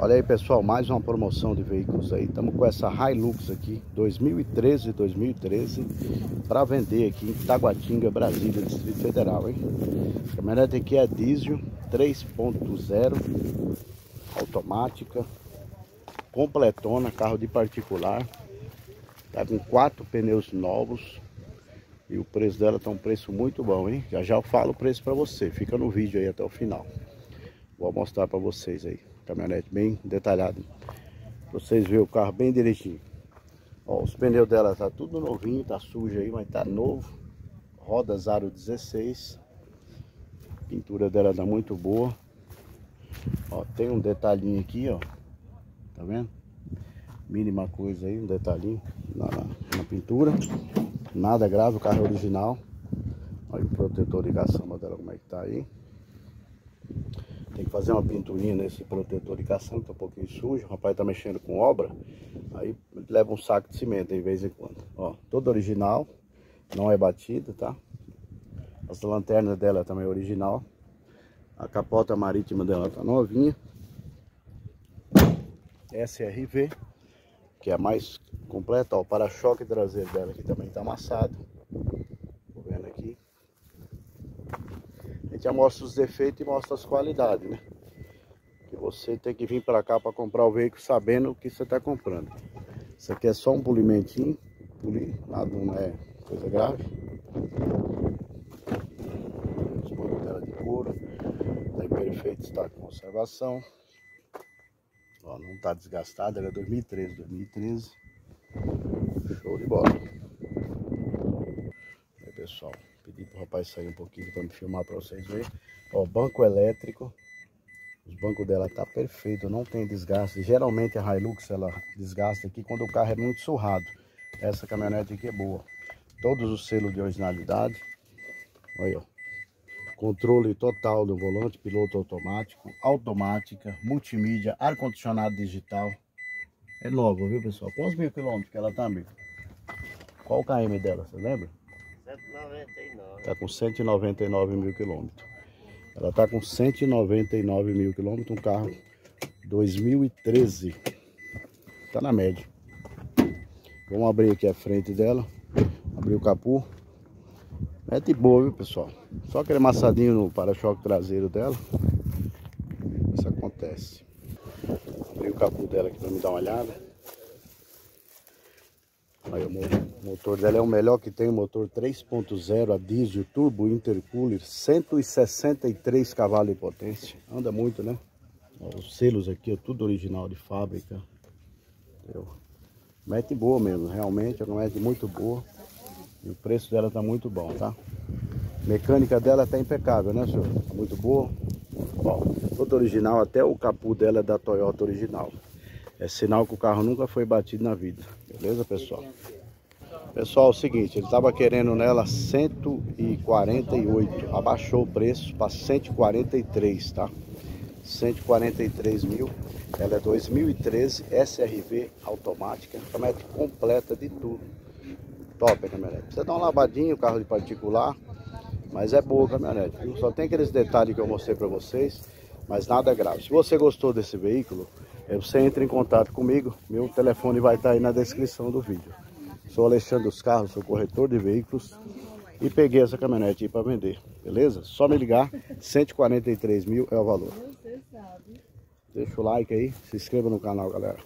Olha aí pessoal, mais uma promoção de veículos aí. Estamos com essa Hilux aqui, 2013 2013, para vender aqui em Taguatinga, Brasília, Distrito Federal, hein? A caminhonete aqui é diesel 3.0, automática, completona, carro de particular. Tá com quatro pneus novos. E o preço dela tá um preço muito bom, hein? Já já eu falo o preço para você. Fica no vídeo aí até o final. Vou mostrar para vocês aí caminhonete bem detalhado. Vocês verem o carro bem direitinho. Ó, os pneus dela tá tudo novinho, tá sujo aí, mas tá novo. Rodas aro 16. A pintura dela tá muito boa. Ó, tem um detalhinho aqui, ó. Tá vendo? Mínima coisa aí, um detalhinho na, na pintura. Nada grave, o carro é original. Olha o protetor de caçamba dela como é que tá aí. Tem que fazer uma pinturinha nesse protetor de caçamba, tá um pouquinho sujo. O rapaz tá mexendo com obra. Aí leva um saco de cimento de vez em quando. Ó, todo original. Não é batido, tá? As lanternas dela também é original. A capota marítima dela tá novinha. SRV, que é a mais completa. Ó, o para-choque traseiro dela aqui também tá amassado. Tô vendo aqui já mostra os defeitos e mostra as qualidades, né? Que você tem que vir para cá para comprar o veículo sabendo o que você está comprando. Isso aqui é só um polimentinho, polir, nada não é coisa grave. Dela de couro, está em perfeito estado de conservação. Ó, não está desgastada, ela é 2013, 2013. Show de bola. Aí pessoal. Pedi pro rapaz sair um pouquinho para me filmar para vocês verem. Ó, banco elétrico. Os bancos dela tá perfeito, não tem desgaste. Geralmente a Hilux ela desgasta aqui quando o carro é muito surrado. Essa caminhonete aqui é boa. Todos os selos de originalidade. Olha, ó. Controle total do volante, piloto automático, automática, multimídia, ar-condicionado digital. É nova, viu pessoal? Quantos mil quilômetros que ela tá, amigo? Qual o KM dela, você lembra? 199. Tá com 199 mil quilômetros. Ela tá com 199 mil quilômetros, um carro 2013. Tá na média. Vamos abrir aqui a frente dela. Abrir o capô. Mete boa, viu, pessoal? Só aquele amassadinho no para-choque traseiro dela. Isso acontece. Abrir o capô dela aqui pra me dar uma olhada. Aí, o motor dela é o melhor que tem, motor 3.0 a diesel, turbo, intercooler, 163 cavalos de potência. Anda muito, né? Os selos aqui, é tudo original de fábrica. Entendeu? Mete boa mesmo, realmente, é uma mete muito boa. E o preço dela tá muito bom, tá? Mecânica dela tá impecável, né, senhor? Muito boa. Bom, todo original, até o capu dela é da Toyota original. É sinal que o carro nunca foi batido na vida. Beleza, pessoal? Pessoal, é o seguinte, ele estava querendo nela 148. Abaixou o preço para 143, tá? 143 mil. Ela é 2013, SRV automática. Caminhonete completa de tudo. Top a caminhonete. Precisa dar uma lavadinha, o carro de particular. Mas é boa a caminhonete? Só tem aqueles detalhes que eu mostrei para vocês. Mas nada grave. Se você gostou desse veículo, você entra em contato comigo, meu telefone vai estar aí na descrição do vídeo. Sou Alexandre dos Carros, sou corretor de veículos e peguei essa caminhonete aí para vender, beleza? Só me ligar, 143 mil é o valor. Deixa o like aí, se inscreva no canal, galera.